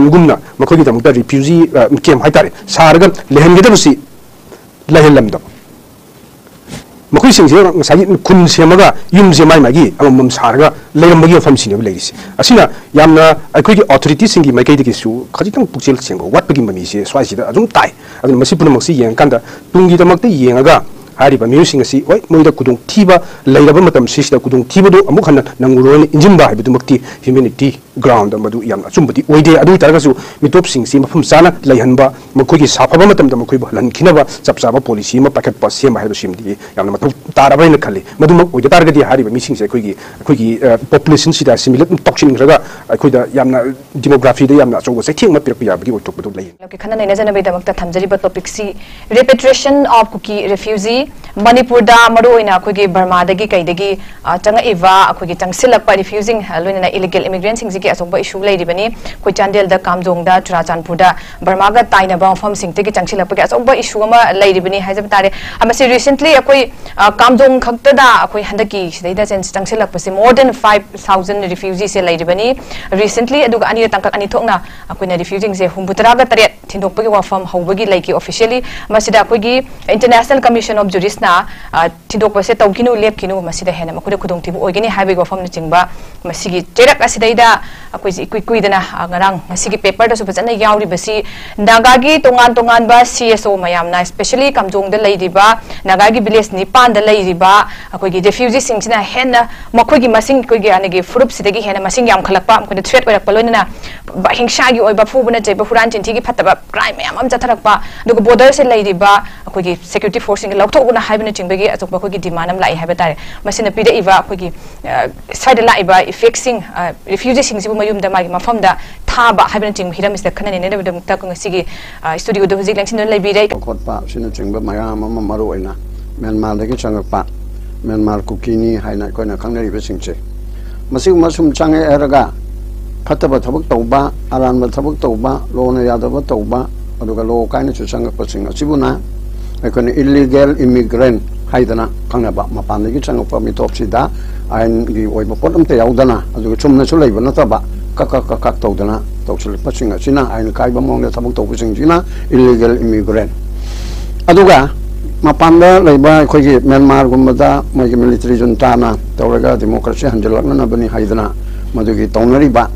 ꯈꯨꯟꯒꯨꯝꯅ ꯃꯈꯣꯏꯒꯤꯗꯃꯛꯇ ꯔꯤꯐ꯭ꯌꯨꯖꯤ ꯀꯦꯝ ꯍꯥꯏꯇꯥꯔꯦ ꯁꯥꯔꯒ ꯂꯩꯍꯟꯒꯗꯕꯁꯤ ꯂꯩꯍꯜꯂꯝꯗꯕ ꯃꯈꯣꯏꯁꯤꯡꯁꯦ ꯉꯁꯥꯏꯒꯤ ꯈꯨꯟ ꯁꯦꯝꯃꯒ ꯌꯨꯝꯁꯦ ꯃꯥꯏ ꯃꯥꯒꯤ ꯑꯃꯃꯝ ꯁꯥꯔꯒ ꯂꯩꯔꯝꯕꯒꯤ ꯃꯐꯝꯁꯤꯅꯦꯕ ꯂꯩꯔꯤꯁꯦ ꯑꯁꯤꯅ ꯌꯥꯝꯅ ꯑꯩꯈꯣꯏꯒꯤ ꯑꯣꯊꯣꯔꯤꯇꯤꯁꯤꯡꯒꯤ ꯃꯥꯏꯀꯩꯗꯒꯤꯁꯨ ꯈꯖꯤꯛꯇꯪ ꯄꯨꯛꯆꯦꯜ ꯁꯦꯡꯕ ꯋꯥꯠꯄꯒꯤ ꯃꯃꯤꯁꯦ ꯁ꯭ꯋꯥꯏꯁꯤꯗ ꯑꯗꯨꯝ ꯇꯥꯏ ꯑꯗꯨꯅ ꯃꯁꯤ ꯄꯨꯝꯅꯃꯛꯁꯤ ꯌꯦꯡꯉꯀꯥꯟꯗ ꯇꯨꯡꯒꯤꯗꯃꯛꯇ ꯌꯦꯡꯉꯒ ꯍꯥꯏꯔꯤꯕ ꯃꯤꯑꯣꯏꯁꯤꯡ ꯑꯁꯤ ꯍꯣꯏ ꯃꯣꯏꯗ ꯈꯨꯗꯣꯡꯊꯤꯕ ꯂꯩꯔꯕ ꯃꯇꯝꯁꯤꯁꯤꯗ ꯈꯨꯗꯣꯡꯊꯤꯕꯗꯨ ꯑꯃꯨꯛ ꯍꯟꯅ ꯅꯪꯉꯨꯔꯣꯏꯅ ꯏꯟꯁꯤꯟꯕ ꯍꯥꯏꯕꯗꯨꯃꯛꯇꯤ humanity ground madu yang achumbudi oide adu targa su mitop sing si mafum sana laihanba makoi gi safaba matam da makoi lan khinaba chapsaba policy ma packet pa sema haibu simdi yamna matu taraba ina khali madu mak oide targa di hariba mising se koi gi koi gi population si da similar toxin raga koi da yamna demography da yamna chogo se thing ma pir kuya bi oitok madu lai loke khana nena jana be da makta thamjari ba topic si repatriation of kuki refugee manipur da maru ina koi gi burma da gi kai da gi changa iwa koi gi changsilak pa refusing loina illegal immigrants sing ꯁꯤꯒꯤ ꯑꯁꯣꯡꯕ ꯏꯁꯨ ꯂꯩꯔꯤꯕꯅꯤ ꯑꯩꯈꯣꯏ ꯆꯥꯟꯗꯦꯜꯗ ꯀꯥꯝꯖꯣꯡꯗ ꯆꯨꯔꯥꯆꯥꯟꯄꯨꯔꯗ ꯕꯔꯃꯥꯒ ꯇꯥꯏꯅꯕ ꯃꯐꯝꯁꯤꯡꯗꯒꯤ ꯆꯪꯁꯤꯜꯂꯛꯄꯒꯤ ꯑꯁꯣꯡꯕ ꯏꯁꯨ ꯑꯃ ꯂꯩꯔꯤꯕꯅꯤ ꯍꯥꯏꯖꯕ ꯇꯥꯔꯦ ꯑꯃꯁꯤ ꯔꯤꯁꯦꯟꯠꯂꯤ ꯑꯩꯈꯣꯏ ꯀꯥꯝꯖꯣꯡ ꯈꯛꯇꯗ ꯑꯩꯈꯣꯏ ꯍꯟꯗꯛꯀꯤ ꯁꯤꯗꯩꯗ ꯆꯪꯁꯤꯜꯂꯛꯄꯁꯤ ꯃꯣꯔ ꯗꯦꯟ ꯐꯥꯏꯚ ꯊꯥꯎꯖꯟ ꯔꯤꯐ꯭ꯌꯨꯖꯤꯁꯦ ꯂꯩꯔꯤꯕꯅꯤ ꯔꯤꯁꯦꯟꯠꯂꯤ ꯑꯗꯨꯒ ꯑꯅꯤ ꯇꯥꯡꯀꯛ ꯑꯅꯤ ꯊꯣꯛꯅ ꯑꯩꯈꯣꯏꯅ ꯔꯤꯐ꯭ꯌꯨꯖꯤꯡꯁꯦ ꯍꯨꯝꯐꯨ ꯇꯔꯥꯒ ꯇꯔꯦꯠ ꯊꯤꯟꯗꯣꯛꯄꯒꯤ ꯋꯥꯐꯝ ꯍꯧꯕꯒꯤ ꯂꯩꯈꯤ ꯑꯣꯐꯤꯁꯤꯌꯦꯜꯂꯤ ꯃꯁꯤꯗ ꯑꯩꯈꯣꯏꯒꯤ ꯏꯟꯇꯔꯅꯦꯁꯅꯦꯜ ꯀꯃꯤꯁꯟ ꯑꯣꯐ ꯖꯨꯔꯤꯁꯅ ꯊꯤꯟꯗꯣꯛꯄꯁꯦ ꯇꯧꯈꯤꯅꯨ ꯂꯦꯞꯈꯤꯅꯨ ꯃꯁꯤꯗ ꯍꯦꯟꯅ ꯃꯈꯣꯏꯗ ꯈꯨꯗꯣꯡꯊꯤꯕ ꯑꯣꯏꯒꯅꯤ ꯍꯥꯏꯕꯒꯤ ꯋꯥꯐꯝꯅꯆꯤꯡꯕ ꯃꯁꯤꯒꯤ ꯆꯩꯔꯛ ꯑꯁꯤꯗꯩꯗ इकुदनासी पेपर बचनासी नागा तोा तोान सी एसओ मैं स्पेशली कमजोंद नागा की विलेज निपानी रेफ्यूजी हेन मोदी अगर फुरूबी हेन खुद थ्रेट हो रहा हिंसा की फूब नई हुरान चिंती की फटब क्राइम मैं चतरप बोर्डर से लेकिन सेक्यूरीटी फोर्स लौटोना अच्छा डिमांड लाई है पीरब सैड लाइव effect refugee lai iba effect sing refugee sing sibu mayum da magi mafam da ꯊꯥꯕ ꯍꯥꯏꯕꯅꯆꯤꯡꯕ ꯍꯤꯔꯝꯁꯤꯗ ꯈꯟꯅꯅꯩꯅꯕꯒꯤꯗꯃꯛꯇ ꯉꯁꯤꯒꯤ ꯁ꯭ꯇꯨꯗꯤꯑꯣꯗ ꯍꯧꯖꯤꯛ ꯂꯦꯡꯁꯤꯟꯗꯨꯅ ꯂꯩꯕꯤꯔꯦ ꯈꯣꯠꯄ ꯑꯁꯤꯅꯆꯤꯡꯕ ꯃꯌꯥꯝ ꯑꯃ ꯃꯔꯨꯑꯣꯏꯅ ꯃ꯭ꯌꯥꯟꯃꯥꯔꯗꯒꯤ ꯆꯪꯉꯛꯄ ꯃ꯭ꯌꯥꯟꯃꯥꯔ ꯀꯨꯀꯤꯅꯤ ꯍꯥꯏꯅ ꯑꯩꯈꯣꯏꯅ ꯈꯪꯅꯔꯤꯕꯁꯤꯡꯁꯦ ꯃꯁꯤꯒꯨꯝꯕ ꯁꯨꯝ ꯆꯪꯉꯛꯑꯦ ꯍꯥꯏꯔꯒ ꯐꯠꯇꯕ ꯊꯕꯛ ꯇꯧꯕ ꯑꯔꯥꯟꯕ ꯊꯕꯛ ꯇꯧꯕ ꯂꯣꯅ ꯌꯥꯗꯕ ꯇꯧꯕ ꯑꯗꯨꯒ ꯂꯣ ꯀꯥꯏꯅꯁꯨ ꯆꯪꯉꯛꯄꯁꯤꯡ ꯑꯁꯤꯕꯨꯅ ꯑꯩꯈꯣꯏꯅ ꯏꯜꯂꯤꯒꯦꯜ ꯏꯃꯤꯒ꯭ꯔꯦꯟ ꯍꯥꯏꯗꯅ ꯈꯪꯅꯕ ꯃꯄꯥꯟꯗꯒꯤ ꯆꯪꯉꯛꯄ ꯃꯤꯇꯣꯞꯁꯤꯗ ꯑꯥꯏꯟꯒꯤ ꯑꯣꯏꯕ ꯄꯣꯠ ꯑꯝꯇ ꯌꯥꯎꯗꯅ ꯑꯗꯨꯒ ꯆꯨꯝꯅꯁꯨ ꯂꯩꯕ ꯅꯠꯇꯕ ꯀꯛ ꯀꯛ ꯀꯛ ꯀꯛ ꯇꯧꯗꯅ ꯇꯧꯁꯤꯜꯂꯛꯄꯁꯤꯡ ꯑꯁꯤꯅ ꯑꯥꯏꯟ ꯀꯥꯏꯕ ꯃꯑꯣꯡꯗ ꯊꯕꯛ ꯇꯧꯕꯁꯤꯡꯁꯤꯅ ꯏꯜꯂꯤꯒꯦꯜ ꯏꯃꯤꯒ꯭ꯔꯦꯟ ꯑꯗꯨꯒ ꯃꯄꯥꯟꯗ ꯂꯩꯕ ꯑꯩꯈꯣꯏꯒꯤ ꯃ꯭ꯌꯥꯟꯃꯥꯔꯒꯨꯝꯕꯗ ꯃꯣꯏꯒꯤ ꯃꯤꯂꯤꯇꯔꯤ ꯖꯨꯟꯇꯥꯅ ꯇꯧꯔꯒ ꯗꯦꯃꯣꯀ꯭ꯔꯦꯁꯤ ꯍꯟꯖꯤꯜꯂꯛꯅꯅꯕꯅꯤ ꯍꯥꯏꯗꯅ ꯃꯗꯨꯒꯤ ꯇꯧꯅꯔꯤꯕ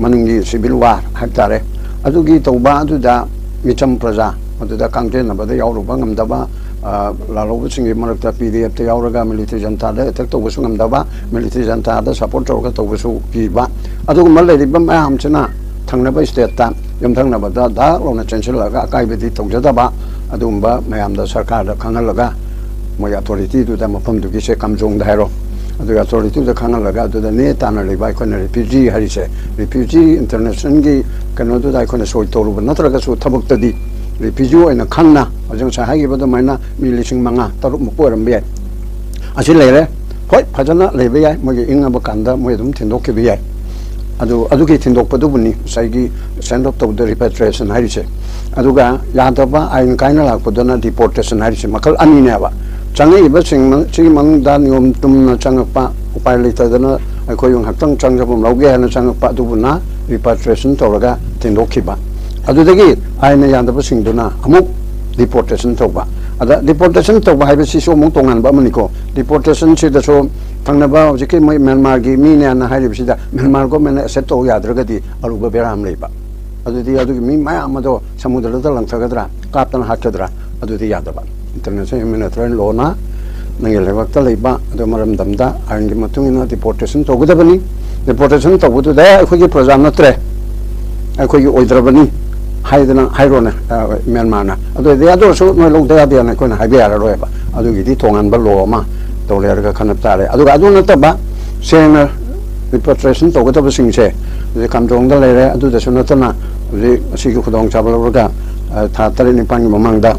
ꯃꯅꯨꯡꯒꯤ ꯁꯤꯚꯤꯜ ꯋꯥꯔ ꯍꯥꯏꯕ ꯇꯥꯔꯦ ꯑꯗꯨꯒꯤ ꯇꯧꯕ ꯑꯗꯨꯗ ꯃꯤꯆꯝ ꯄ꯭ꯔꯖꯥ ꯃꯗꯨꯗ ꯀꯥꯡꯖꯦꯟꯅꯕꯗ ꯌꯥꯎꯔꯨꯕ ꯉꯝꯗꯕ ꯂꯥꯜꯍꯧꯕꯁꯤꯡꯒꯤ ꯃꯔꯛꯇ ꯄꯤ ꯗꯤ ꯑꯦꯐꯇ ꯌꯥꯎꯔꯒ ꯃꯤꯂꯤꯇꯔꯤ ꯖꯟꯇꯥꯗ ꯑꯦꯇꯦꯛ ꯇꯧꯕꯁꯨ ꯉꯝꯗꯕ ꯃꯤꯂꯤꯇꯔꯤ ꯖꯟꯇꯥꯗ ꯁꯄꯣꯔꯠ ꯇꯧꯔꯒ ꯇꯧꯕꯁꯨ ꯀꯤꯕ ꯑꯗꯨꯒꯨꯝꯕ ꯂꯩꯔꯤꯕ ꯃꯌꯥꯝꯁꯤꯅ ꯊꯪꯅꯕ ꯁ꯭ꯇꯦꯠꯇ ꯌꯨꯝꯊꯪꯅꯕꯗ ꯗꯥꯛ ꯂꯥꯎꯅ ꯆꯦꯟꯁꯤꯜꯂꯒ ꯑꯀꯥꯏꯕꯗꯤ ꯇꯧꯖꯗꯕ ꯑꯗꯨꯒꯨꯝꯕ ꯃꯌꯥꯝꯗ ꯁꯔꯀꯥꯔꯗ ꯈꯪꯍꯜꯂꯒ ꯃꯣꯏ ꯑꯊꯣꯔꯤꯇꯤꯗꯨꯗ ꯃꯐꯝꯗꯨꯒꯤꯁꯦ ꯀꯝꯖꯣꯡꯗ ꯍꯥꯏꯔꯣ ꯑꯗꯨꯒ ꯑꯊꯣꯔꯤꯇꯤꯗꯨꯗ ꯈꯪꯍꯜꯂꯒ ꯑꯗꯨꯗ ꯅꯦ ꯇꯥꯅ ꯂꯩꯕ ꯑꯩꯈꯣꯏꯅ ꯔꯤꯐ꯭ꯌꯨꯖꯤ ꯍꯥꯏꯔꯤꯁꯦ ꯔꯤꯐ꯭ꯌꯨꯖꯤ ꯏꯟꯇꯔꯅꯦꯁꯅꯦꯜꯒꯤ ꯀꯩꯅꯣꯗꯨꯗ ꯑꯩꯈꯣꯏꯅ ꯁꯣꯏ ꯇꯧꯔꯨꯕ ꯅꯠꯇ꯭ꯔꯒꯁꯨ ꯊꯕꯛꯇꯗꯤ 비주 어이나 칸나 어정 잘 하기보다 많이나 밀리싱 망아 따로 못 보람 비에 아실 레레 거의 파잖아 레베야 뭐 인가 뭐 간다 뭐 좀 된독게 비에 아주 아주게 된독도 분이 사이기 샌드업도 더 리패트레이션 하리세 아주가 야다바 아인 카이나 라고도나 디포테이션 하리세 막을 아니냐 봐 장애 이버 생만 지금 단용 좀 장학바 upai leitadana akhoi yung haktang chang japum lauge hana chang pa du bu na repatriation tawraga tindokhiba अदुदगी आयन यादव सिंधुना अमुक डिपोर्टेशन थोबा अदा डिपोर्टेशन है बसी सो मुंग तोंगान बा मनिको डिपोर्टेशन से दसो थंगनबा हजिके मै म्यांमार गी मी ने म्यांमार को मैंने सेट तो यादरगदी बेराम लेबा अदुदी अदुगी मी माय अमदो समुद्र द लंथगदरा कातन हाचदरा इंटरनेशनल ह्यूमैनिटेरियन लॉ ना नंगे लेवक्त लेबा अदो मरम दमदा आयन गी मतुंग ना डिपोर्टेशन थोगदबनी डिपोर्टेशन थोबुदु प्रजा नत्रे अखोगी ओइदरबनी ꯍꯥꯏꯗꯅ ꯍꯥꯏꯔꯣꯅꯦ ꯃ꯭ꯌꯥꯟꯃꯥꯔꯅ ꯑꯗꯨ ꯑꯣꯏꯔꯗꯤ ꯑꯗꯨ ꯑꯣꯏꯔꯁꯨ ꯅꯣꯏ ꯂꯧꯗ ꯌꯥꯗꯦꯅ ꯑꯩꯈꯣꯏꯅ ꯍꯥꯏꯕ ꯌꯥꯔꯔꯣꯏꯕ ꯑꯗꯨꯒꯤꯗꯤ ꯇꯣꯉꯥꯟꯕ ꯂꯣ ꯑꯃ ꯇꯧꯔꯦ ꯍꯥꯏꯔꯒ ꯈꯟꯅꯕ ꯇꯥꯔꯦ ꯑꯗꯨꯒ ꯑꯗꯨ ꯅꯠꯇꯕ ꯁꯦꯡꯅ ꯔꯤꯄꯣꯔꯇ꯭ꯔꯦꯁꯟ ꯇꯧꯒꯗꯕꯁꯤꯡꯁꯦ ꯍꯧꯖꯤꯛ ꯀꯥꯝꯖꯣꯡꯗ ꯂꯩꯔꯦ ꯑꯗꯨꯗꯁꯨ ꯅꯠꯇꯅ ꯍꯧꯖꯤꯛ ꯑꯁꯤꯒꯤ ꯈꯨꯗꯣꯡꯆꯥꯕ ꯂꯧꯔꯒ ꯊꯥ ꯇꯔꯦꯠ ꯅꯤꯄꯥꯜꯒꯤ ꯃꯃꯥꯡꯗ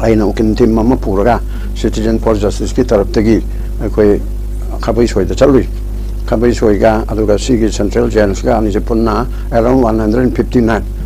ꯑꯩꯅ ꯎꯀꯤꯜ ꯇꯤꯝ ꯑꯃ ꯄꯨꯔꯒ ꯁꯤꯇꯤꯖꯟ ꯐꯣꯔ ꯖꯁꯇꯤꯁꯀꯤ ꯇꯔꯞꯇꯒꯤ ꯑꯩꯈꯣꯏ ꯈꯥꯕꯩ ꯁꯣꯏꯗ ꯆꯠꯂꯨꯏ ꯈꯥꯕꯩ ꯁꯣꯏꯒ ꯑꯗꯨꯒ ꯁꯤꯒꯤ ꯁꯦꯟꯇ꯭ꯔꯦꯜ ꯖꯦꯜꯁꯒ ꯑꯅꯤꯁꯦ ꯄꯨꯟꯅ around one hundred fifty nine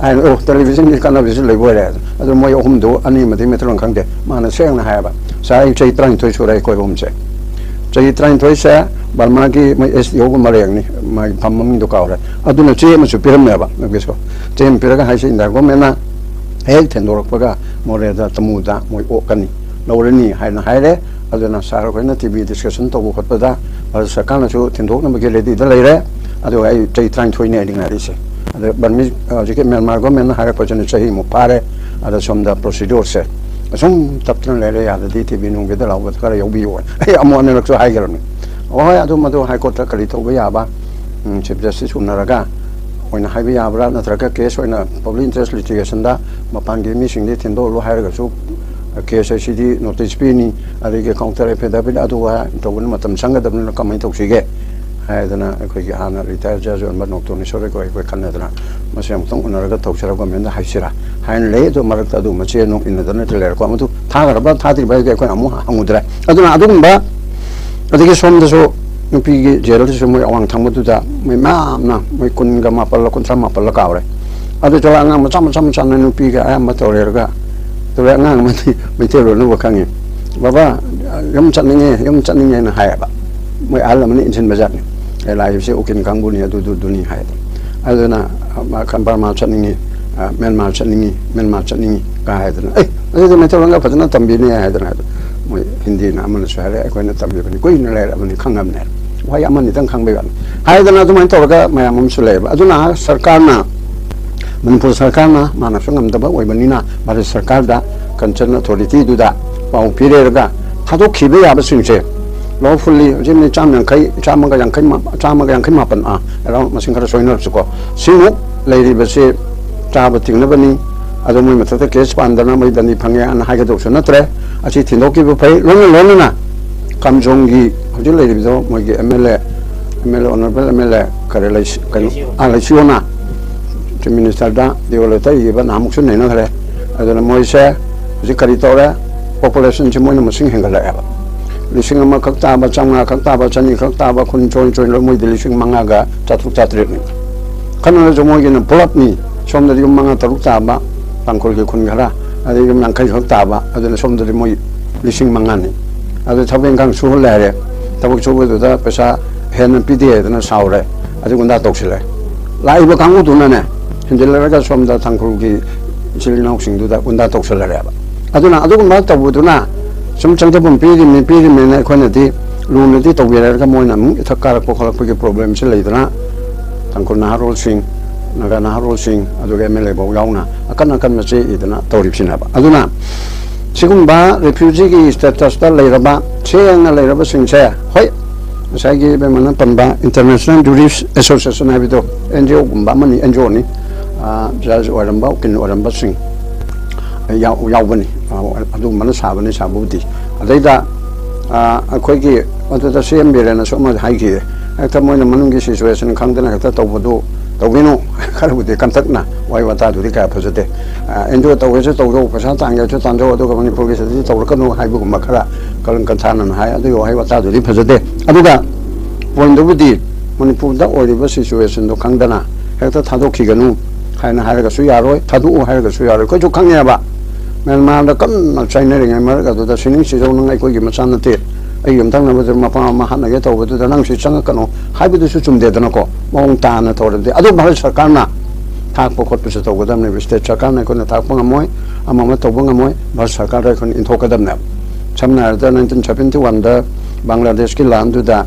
ꯍꯥꯏꯅ ꯑꯣ ꯇꯦꯂꯤꯚꯤꯖꯟꯒꯤ ꯀꯥꯟꯅꯕꯁꯨ ꯂꯩꯕ ꯑꯣꯏꯔꯦ ꯑꯗꯨ ꯃꯣꯏ ꯑꯍꯨꯝꯗꯨ ꯑꯅꯤꯃꯗꯤ ꯃꯩꯇꯩꯂꯣꯟ ꯈꯪꯗꯦ ꯃꯥꯅ ꯁꯦꯡꯅ ꯍꯥꯏꯌꯦꯕ ꯁꯥꯔ ꯑꯩ ꯆꯍꯤ ꯇꯔꯥꯅꯤꯊꯣꯏ ꯁꯨꯔꯦ ꯑꯩꯈꯣꯏ ꯑꯍꯨꯝꯁꯦ ꯆꯍꯤ ꯇꯔꯥꯅꯤꯊꯣꯏꯁꯦ ꯕꯔꯃꯥꯒꯤ ꯃꯣꯏ ꯑꯦꯁ ꯗꯤ ꯑꯣꯒ ꯃꯔꯦꯡꯅꯤ ꯃꯥꯒꯤ ꯐꯝ ꯃꯃꯤꯡꯗꯣ ꯀꯥꯎꯔꯦ ꯑꯗꯨꯅ ꯆꯦ ꯑꯃꯁꯨ ꯄꯤꯔꯝꯃꯦꯕ ꯅꯨꯄꯤꯁꯨ ꯆꯦ ꯑꯃ ꯄꯤꯔꯒ ꯍꯥꯏꯁꯤ ꯏꯟꯗꯤꯌꯥ ꯒꯣꯔꯃꯦꯟꯅ ꯍꯦꯛ ꯊꯦꯟꯗꯣꯔꯛꯄꯒ ꯃꯣꯔꯦꯗ ꯇꯃꯨꯗ ꯃꯣꯏ ꯑꯣꯛꯀꯅꯤ ꯂꯧꯔꯅꯤ ꯍꯥꯏꯅ ꯍꯥꯏꯔꯦ ꯑꯗꯨꯅ ꯁꯥꯔ ꯑꯩꯈꯣꯏꯅ ꯇꯤ ꯚꯤ ꯗꯤꯁꯀꯁꯟ ꯇꯧꯕ ꯈꯣꯠꯄꯗ ꯚꯥꯔꯠ ꯁꯔꯀꯥꯔꯅꯁꯨ ꯊꯤꯟꯗꯣꯛꯅꯕꯒꯤ ꯔꯦꯗꯤꯗ ꯂꯩꯔꯦ ꯑꯗꯨꯒ ꯑꯩ ꯆꯍꯤ ꯇꯔꯥꯅꯤꯊꯣꯏꯅꯤ ꯑꯩꯗꯤ ꯉꯥꯏꯔꯤꯁꯦ the Burmese Myanmar government higher person sahi mo pare ada som da procedure se som taptran le le ya da diti binung ge da law ka yo bi yo ya mo ne lakso hai gelam o ya do ma do high court ka li to ya ba chief justice unara ga oina hai ya bra na tra ka case oina public interest litigation da ma pan ge mi sing de tin do lo hai ga su case si di notice bi ni ada ge counter affidavit adu wa to ne matam sang ga da ne ka mai to si ge ꯍꯥꯏꯗꯅ ꯑꯩꯈꯣꯏꯒꯤ ꯍꯥꯟꯅ retire ꯖꯖ ꯑꯣꯏꯔꯝꯕ ꯅꯣꯛꯇꯣꯅꯦꯁꯣꯔꯒ ꯑꯩꯈꯣꯏ ꯈꯟꯅꯗꯅ ꯃꯁꯤ ꯑꯃꯨꯛꯇꯪ ꯎꯅꯔꯒ ꯇꯧꯁꯤꯔ ꯒꯣꯔꯃꯦꯟꯗ ꯍꯥꯏꯁꯤꯔꯥ ꯍꯥꯏꯅ ꯂꯩ ꯑꯗꯨ ꯃꯔꯛꯇ ꯑꯗꯨ ꯃꯆꯦ ꯅꯨꯡ ꯏꯟꯅꯗꯅ ꯂꯩꯔꯛꯄ ꯃꯗꯨ ꯊꯥꯈ꯭ꯔꯕ ꯊꯥꯗ꯭ꯔꯤꯕ ꯍꯥꯏꯗꯤ ꯑꯩꯈꯣꯏꯅ ꯑꯃꯨꯛ ꯍꯪꯉꯨꯗ꯭ꯔꯦ ꯑꯗꯨꯅ ꯑꯗꯨꯒꯨꯝꯕ ꯑꯗꯒꯤ ꯁꯣꯝꯗꯁꯨ ꯅꯨꯄꯤꯒꯤ ꯖꯦꯜꯗꯁꯨ ꯃꯣꯏ ꯑꯋꯥꯡ ꯊꯪꯕꯗꯨꯗ ꯃꯣꯏ ꯃꯌꯥꯝꯅ ꯃꯣꯏ ꯀꯨꯟꯒ ꯃꯥꯄꯜꯂ ꯀꯨꯟꯊ꯭ꯔꯥ ꯃꯥꯄꯜꯂ ꯀꯥꯎꯔꯦ ꯑꯗꯨꯁꯨ ꯑꯉꯥꯡ ꯃꯆꯥ ꯃꯆꯥ ꯃꯆꯥꯅ ꯅꯨꯄꯤꯒ ꯑꯌꯥꯝꯕ ꯇꯧꯔꯦꯔꯒ ꯇꯧꯔꯦ ꯑꯉꯥꯡ ꯑꯃꯗꯤ ꯃꯩꯇꯩꯂꯣꯟꯅꯕ ꯈꯪꯉꯤ ꯕꯕꯥ ꯌꯨꯝ ꯆꯠꯅꯤꯡꯉꯦ ꯌꯨꯝ ꯆꯠꯅꯤꯡꯉꯦꯅ ꯍꯥꯏꯌꯦꯕ ꯃꯣꯏ ꯑꯍꯜ ꯑꯃꯅ ꯏꯟꯁꯤꯟꯕ ꯖꯥꯠꯅꯤ 在来一些乌金干部呢，都都都厉害的。还是呢，马看巴马村呢，啊，缅马村呢，缅马村呢，干啥的呢？哎，那就是那叫啷个反正那当兵呢，啥的呢？我印度呢，阿们说嘞，可能当兵呢，可能来了，阿们看看呢。我阿们呢，当看不惯。还是呢，就蛮多个，没阿们说嘞，阿就那，政府呢，民族政府呢，马那说阿们都把外边呢，把这政府的，跟这那土地地主的，把我批来了个，他都起不了阿们损失。老狐狸，这边专门可以专门个人开马，专门个人开马奔啊。然后我先开始说一点这个，新屋来的不是，咋不停了不呢？啊，就我们在这开始办的那么一点的朋友，那还给读书那得嘞，而且挺多给不赔，乱了乱了呢。咁中意，好似嚟到我嘅 MLA，MLA 我嗱邊 MLA，佢哋嚟嚟啊嚟招嗱，做 minister 啦，屌你睇而家南木村嚟嗱佢哋，啊就係冇意思，好似佢哋多咧，population 就冇咁多新興嘅嚟啊。 리싱마 각다바 장마 각다바 전이 각다바 군존 존을 모이들 리싱망아가 자툭자들은 카나나 조목이는 볼랍니 좀들이 망아 다룩다바 방콜게 군가라 아니 이금 난칼 각다바 아들 좀들이 모이 리싱망아니 아들 자변강 수홀래래 다복 조보도다 배사 해는 비디에드는 사오래 아주 군다 독실래 라이브 강우 도나네 현질라가 좀다 당콜기 질나 혹싱도다 군다 독실래 아주나 아주 군다 독보도나 좀 정답은 비리면 비리면 나 코네디 루네디 독이라가 뭐나 뭐 탁가라고 걸고게 프로그램 실 레이더나 당고 나하로 스윙 나가 나하로 스윙 아저게 멜레 보 야우나 아까 나까 메시 이드나 도립시나 봐 아두나 지금 봐 레퓨지기 스타터스다 레이더바 체양나 레이더바 스윙체 호이 사기 베만나 뻔바 인터내셔널 듀리스 애소시에이션 하비도 NGO 군바만이 NGO니 아 자즈 와람바 오킨 와람바 스윙 야우 야우니 aduk mana sabun ni sabu di. Adik dah, ah, kau ki, aduk dah siam beri na semua hai ki. Kita mungkin menunggu sih sesuai dengan kang dina kita tahu betul tahu ini, kalau betul kan tak na, wajib kita tu di kaya pasal deh. Ah, entah tahu ini tahu itu, pasal tangga itu tangga itu kau mungkin pergi sendiri tahu kan tu hai bukan makara, kalau kan tangan hai, aduk wajib kita tu di pasal deh. Aduk dah, pun tu betul, mungkin pun dah wajib sih sesuai dengan kang dina, kita tahu kita nu, hai na hai kita suyaroi, tahu u hai kita suyaroi, kau cukang ni apa? မြန်မာတကမ္မဆိုင်နေတဲ့ငယ်မရကတော့သင်းစီစုံနိုင်ကိုကြီးမဆန်းတဲ့အိမ်တန်းနဘသမဖာမဟာနရတောဘတနံစီချန်ကနဟိုက်ဘတစုစုံတဲ့တနကမောင်တာနတော်တဲ့အဲ့တော့ဘာလို့စကားနာသာပေါ်ခတ်ပစတော့ကဒမ်နေဘစ်တဲ့ချကနကနသာပေါ်ငမွိုင်းအမမတော်ဘငမွိုင်းဘာစကားရခွန်အင်ထောကဒမ်နဲချမ်းနာရတနန်တန်ချပင်တူဝန်ဒဘင်္ဂလားဒေ့ရှ်ကီလန်ဒူဒါ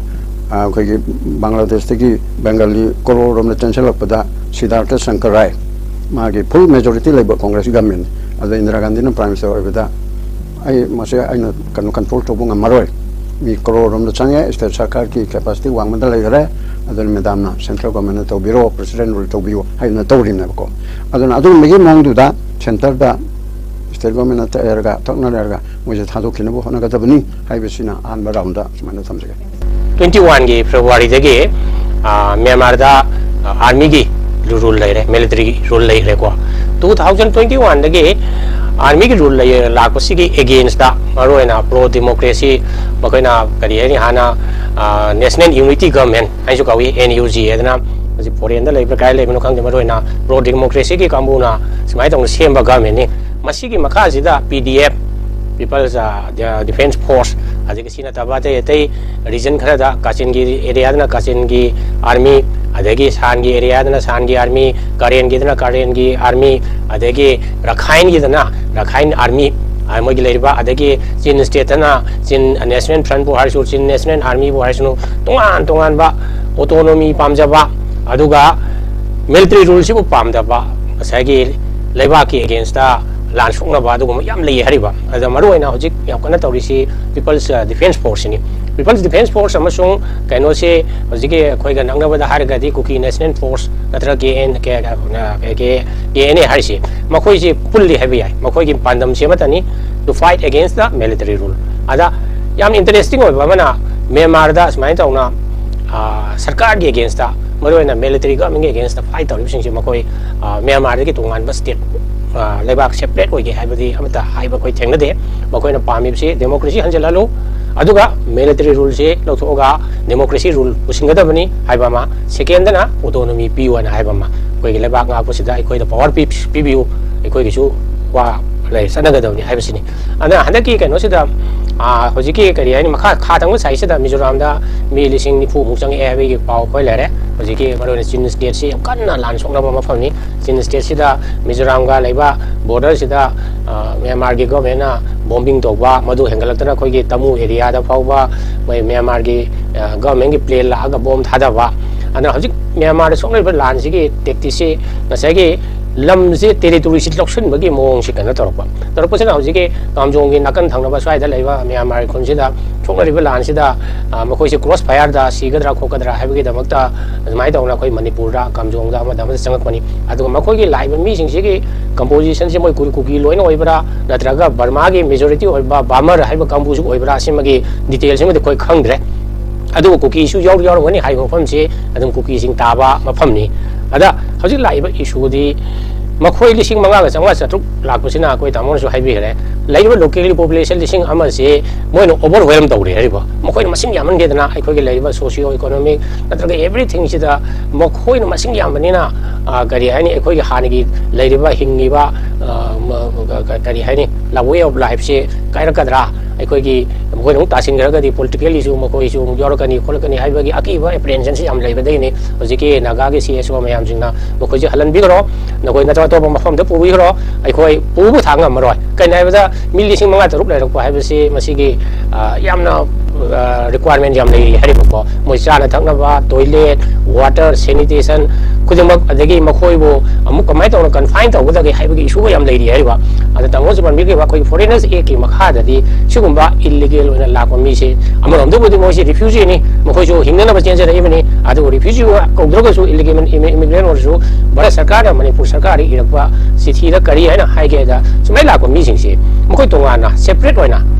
အခွေကြီးဘင်္ဂလားဒေ့ရှ်တကီဘင်္ဂလီကိုရိုရုံနဲ့တန်ချလပဒစီဒါတ်ဆန်ကရိုင်မာကြီးဖူးမေဂျော်ရီတီလေဘကွန်ဂရက်စ်ဂမ်နဲ့ ꯑꯗ Indira ꯒꯥꯟꯙꯤꯅ prime minister ꯑꯣꯏꯕꯗ ꯑꯩ ꯃꯁꯤ ꯑꯩꯅ ꯀꯩꯅꯣ control ꯇꯧꯕ ꯉꯝꯃꯔꯣꯏ ꯃꯤ ꯀꯔꯣꯔꯣꯝꯗ ꯆꯪꯉꯦ state ꯁꯔꯀꯥꯔꯒꯤ capacity ꯋꯥꯡꯃꯗ ꯂꯩꯈ꯭ꯔꯦ ꯑꯗꯨꯅ ꯃꯦꯗꯥꯝꯅ ꯁꯦꯟꯇ꯭ꯔꯦꯜ ꯒꯣꯔꯃꯦꯟꯅ ꯇꯧꯕꯤꯔꯣ ꯄ꯭ꯔꯁꯤꯗꯦꯟ ꯔꯨꯜ ꯇꯧꯕꯤꯌꯣ ꯍꯥꯏꯗꯅ ꯇꯧꯔꯤꯕꯅꯦꯕꯀꯣ ꯑꯗꯨꯅ ꯑꯗꯨꯒꯨꯝꯕꯒꯤ ꯃꯑꯣꯡꯗꯨꯗ ꯁꯦꯟꯇꯔꯗ ꯁ꯭ꯇꯦꯠ ꯒꯣꯔꯃꯦꯟꯅ ꯇꯛꯑꯦꯔꯒ ꯇꯛꯅ ꯂꯩꯔꯒ ꯃꯣꯏꯁꯦ ꯊꯥꯗꯣꯛꯈꯤꯅꯕ ꯍꯣꯠꯅꯒꯗꯕꯅꯤ ꯍꯥꯏꯕꯁꯤꯅ ꯑꯍꯥꯟꯕ ꯔꯥꯎꯟꯗ ꯁꯨꯃꯥꯏꯅ ꯊꯝꯖꯒꯦ ꯇ꯭ꯋꯦꯟꯇꯤ ꯋꯥꯟꯒꯤ ꯐꯦꯕꯋꯥꯔꯤꯗꯒꯤ ꯃ꯭ꯌꯥꯟꯃꯥꯔꯗ ꯑꯥꯔꯃꯤꯒꯤ ꯔꯨꯜ ꯂꯩꯔꯦ ꯃꯤꯂꯤꯇꯔꯤꯒꯤ rule ꯂꯩꯈ꯭ꯔꯦꯀꯣ two thousand twenty one the army की रूल लाख एगेंस्ट मैं प्रो डेमोक्रेसी मैं कहीं हाँ नेशनल यूनिटी गवर्नमेंट कौ एन यू जी है फोरन कई खाते मैं प्रो डेमोक्रेसी की कमूना सूमाय सेम गवर्मेंटनी मखाद P D F people defence force Ajay अत रीजन खरद काचिन की एरिया काचिन की आर्मी तो सानगी आर्मी करेंगी तो करेंगी आर्मी रखाइनगीना तो रखाइन आर्मी मोगी चीन स्टेटना चीन नेशनल फ्रंट पु हाई चीन नेशनल आर्मी हाई तोान तोान ओटोनोमी पाजब मिलट्री रूल से पादबा की अगेंस्ता लान सूनबाब मरना होजिक peoples uh, defence force laiba issue di makhoi lising manga ga changwa chatruk lakpusina koi tamon su haibi hele laiba local population lising ama se moino overwhelm tawri hariba makhoi masing yaman ge dana ai khoi ge laiba socio economic natraga everything sida makhoi masing yamani na gari hani ai khoi ge hanigi laiba hingiba gari hani la way of life se kaira kadra ꯑꯩꯈꯣꯏꯒꯤ ꯃꯈꯣꯏꯅ ꯑꯃꯨꯛ ꯇꯥꯁꯤꯟꯈ꯭ꯔꯒꯗꯤ political अदुगा military rule से लौथोगा democracy rule पुसिंगदबनी हाइबामा autonomy autonomy पियो ना हाइबामा कोई लेबाग ngapu sida ikoi da power खा तंग साइसे दा मिजोराम दा मिलिसिंग नि फु मुजंग पाव कोइ लरे ꯀꯟꯐꯥꯏꯟ ꯇꯧꯒꯗꯒꯦ ꯍꯥꯏꯕꯒꯤ ꯏꯁꯨꯒ ꯌꯥꯝ ꯂꯩꯔꯤ ꯍꯥꯏꯔꯤꯕ ꯑꯗ ꯇꯥꯃꯣꯁꯨ ꯄꯟꯕꯤꯈꯤꯕ ꯑꯩꯈꯣꯏꯒꯤ ꯐꯣꯔꯦꯅꯔꯁ ꯑꯦꯛꯀꯤ ꯃꯈꯥꯗꯗꯤ ꯁꯤꯒꯨꯝꯕ ꯏꯜꯂꯤꯒꯦꯜ ꯑꯣꯏꯅ ꯂꯥꯛꯄ ꯃꯤꯁꯦ ꯑꯃꯔꯣꯝꯗꯕꯨꯗꯤ ꯃꯣꯏꯁꯤ ꯔꯤꯐ꯭ꯌꯨꯖꯤꯅꯤ ꯃꯈꯣꯏꯁꯨ ꯍꯤꯡꯅꯅꯕ ꯆꯦꯟꯖꯔꯛꯏꯕꯅꯤ ꯑꯗꯨꯕꯨ ꯔꯤꯐ꯭ꯌꯨꯖꯤ ꯀꯧꯗ꯭ꯔꯒꯁꯨ ꯏꯜꯂꯤꯒꯦꯜ ꯏꯃꯤꯒ꯭ꯔꯦꯟ ꯑꯣꯏꯔꯁꯨ ꯚꯥꯔꯠ ꯁꯔꯀꯥꯔꯅ ꯃꯅꯤꯄꯨꯔ ꯁꯔꯀꯥꯔꯗ ꯏꯔꯛꯄ ꯆꯤꯊꯤꯗ ꯀꯔꯤ ꯍꯥꯏꯅ ꯍꯥꯏꯒꯦꯗ ꯁꯨꯃꯥꯏꯅ ꯂꯥꯛꯄ ꯃꯤꯁꯤꯡꯁꯤ ꯃꯈꯣꯏ ꯇꯣꯉꯥꯟꯅ ꯁꯦꯄꯔꯦꯠ ꯑꯣꯏꯅ ꯀꯟꯐꯥꯏꯟ ꯇꯧꯔꯒ ꯃꯈꯣꯏꯕꯨ ꯑꯇꯩ ꯑꯇꯩ ꯃꯐꯝꯗ ꯆꯠꯊꯣꯛꯍꯟꯗꯅ ꯃꯥꯒꯤ ꯑꯥꯏ ꯗꯤ ꯄꯤꯗꯅ ꯐꯖꯅ ꯊꯝꯒꯗꯕꯅꯤ ꯍꯥꯏꯕꯒꯤ ꯀꯩꯅꯣ ꯑꯗꯨꯒꯨꯝꯕ ꯏꯟꯁꯇ꯭ꯔꯛꯁꯟ ꯑꯃ ꯃꯅꯤꯄꯨꯔꯒꯤ ꯆꯤꯐ ꯁꯦꯀ꯭ꯔꯦꯇꯔꯤꯗ ꯚꯥꯔꯠ ꯁꯔꯀꯥꯔꯅ ꯏꯕ ꯂꯩ ꯍꯥꯏꯔꯤꯕ ꯑꯗꯨꯅ ꯑꯩꯈꯣꯏꯗꯤ ꯍ꯭ꯌꯨꯃꯦꯅꯤꯇꯔꯤꯌꯟ ꯒ꯭ꯔꯥꯎꯟꯗꯗꯤ ꯇꯧꯗꯕ ꯌꯥꯗꯕꯅꯤ ꯑꯗꯨꯅ ꯃꯅꯤꯄꯨꯔ ꯁꯔꯀꯥꯔꯅ ꯚꯥꯔꯠ ꯁꯔꯀꯥꯔꯅ ꯍꯥꯏꯔꯛꯏꯕꯁꯤꯒꯤ ꯃꯇꯨꯡ ꯏꯟꯅ ꯂꯥꯛꯏꯕ ꯂꯤꯁꯤꯡ ꯃꯉꯥ ꯆꯥꯇ꯭ꯔꯨꯛꯃꯨꯛꯁꯤ ꯐꯖꯅ ꯀꯟꯐꯥꯏꯟ ꯇꯧꯕ ꯀꯃꯥꯏꯅ ꯇꯧ ꯀꯟꯐꯥꯏꯟ ꯇꯧꯒꯗꯒꯦ ꯍꯥꯏꯗꯤ ꯍꯥꯟꯅꯗꯤ ꯀꯃꯥꯏꯅ ꯇꯧꯒꯦꯗ ꯅꯥꯏꯟꯇꯤꯟ ꯑꯩꯠꯇꯤ ꯑꯩꯠꯇ ꯇꯥꯃꯣ ꯍꯣꯏꯁꯨ ꯍꯥꯟꯅ ꯈꯪꯕꯤꯗꯨꯅꯤ ꯄ꯭ꯔꯣ ꯗꯦꯃꯣꯀ꯭ꯔꯦꯁꯤ ꯃꯨꯚꯃꯦꯟꯒꯤ ꯀꯟꯅ ꯏꯟꯗꯤꯌꯥꯗ kari hani Myanmar dagi pro democracy ki leader maya ama chalakna India ki mafam frame da leki koi Manipur da so Sandian ki lekul la na 8MR ki headquarter am lai masida masai ki yang kui na Myanmar la ko mi si koi Manipur sarkar na piche pichak na mai tong kui na lai rami aduga ibe महा तरुलेर यहाँ requirement जमीब मो चा थकना toilet water sanitation खुदमु कम confine तौदे issue लेब तमोज पानी फोरेनर्स एक्टिव इलीगल लाप मे मोदी रिफ्यूजी मोसू हिंगन चेंज रही रिफ्यूजी कौद्रगू इलीगे इमीग्रेंट हो भारत सरकार मनपुर सरकार इक्वा चिथी कई है सूमें लाप मीसी तोाना सेपरेट होना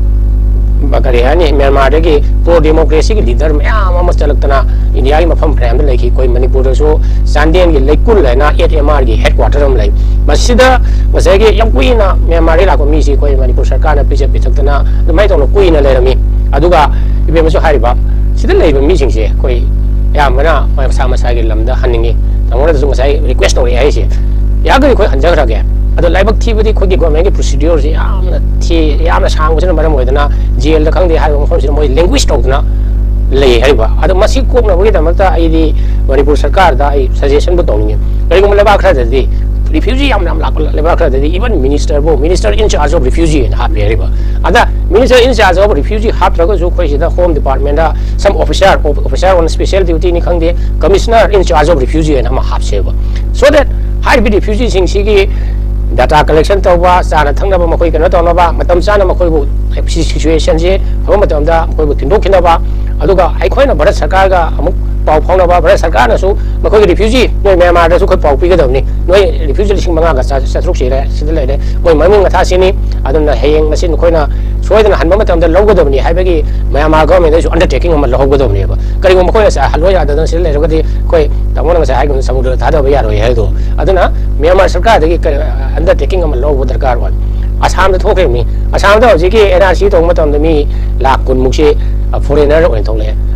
बगर यानी म्यांमार देगी प्रो डेमोक्रेसी की लीडर में, आम आम चलक तना इंडिया की मफम फ्रेम द लेकी कोई मणिपुर जो सैंडियन की लेकुल है ना एट एमआर की हेडक्वार्टर हम लाइन मस्जिद वैसे कि यंग कोई ना म्यांमार ही लाखों मीसी कोई मणिपुर सरकार ने पीछे पीछे तना तो मैं तो ना कोई ना ले रहा मैं। अधुगा ये मैं शुरू हरी सिद्ध ले बन मीसिंग से, कोई, या मना मैं सामने साइड लंबा हनिंगे तमोरे तो, तो सुमसाई रिक्वेस्ट हो रही है, ऐसी। या कोई हंजर रह hai go samudra da da ba ya ro ya do aduna myanmar sarkar da gi undertaking ama lawba darkar wa asam da thoke mi asam da ji ki NRC tong ma tam da mi la kun mu she foreigner wen thong le ar bangladesh na mi ma lo ro ya na hai le ai khoi citizen na data collection tau ba sana thang na ba makoi kena tau na ba matam sana makoi bu situation je ho matam da makoi bu kindo kindo ba. Aduga ai khoi na bara sarkar amuk lei ba officer sing police khang de civil administration khang de lei ba mi sing na mi lising manga lising taruk sige hai ba lai ba refugee sing sige ma sige care lo ba ma sige awar pa mention ba ma khoi bo mafam duda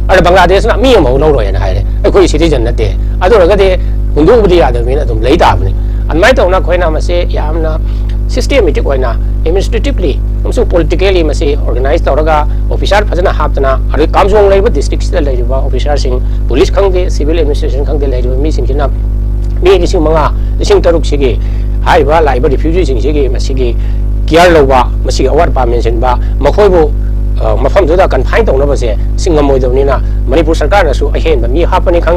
अरे बंगलादेश ना मियाँ मोहल्लों रोये ना हैरे अरे कोई सीधी जन्नत है अरे लोग दे उन दूर बढ़िया आदमी ना तुम लेट आपने अनमाय तो उन्हें कोई ना मसे या हम ना सिस्टेमेटिक वाई ना एमिनिस्ट्रेटिवली हम सु पॉलिटिकली मसे ऑर्गेनाइज तो लोग ऑफिसर फजना हाथ ना अरे सिविल एडमिनिस्ट्रेशन खंग दे लाइव मी तरुक लाइव रिफ्यूजी सिंह सिगे मसिगे क्या kai thok pa samban kha